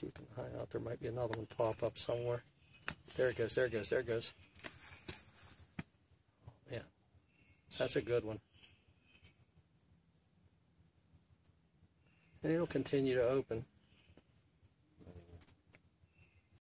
Keep an eye out. There might be another one pop up somewhere. There it goes. There it goes. There it goes. Oh, man. That's a good one. And it'll continue to open.